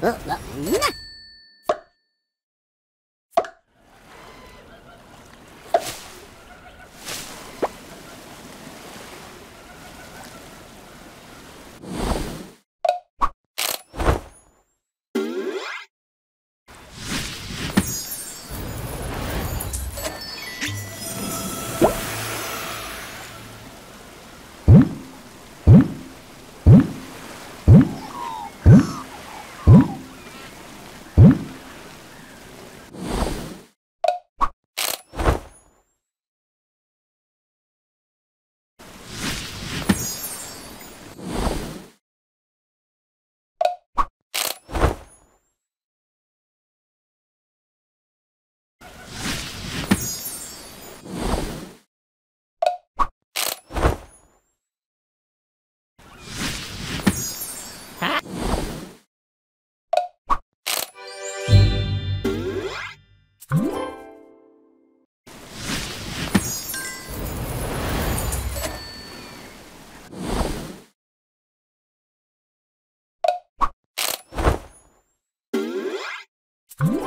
な Thank